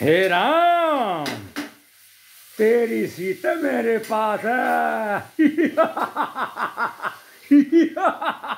हे राम तेरी सीता मेरे पास है।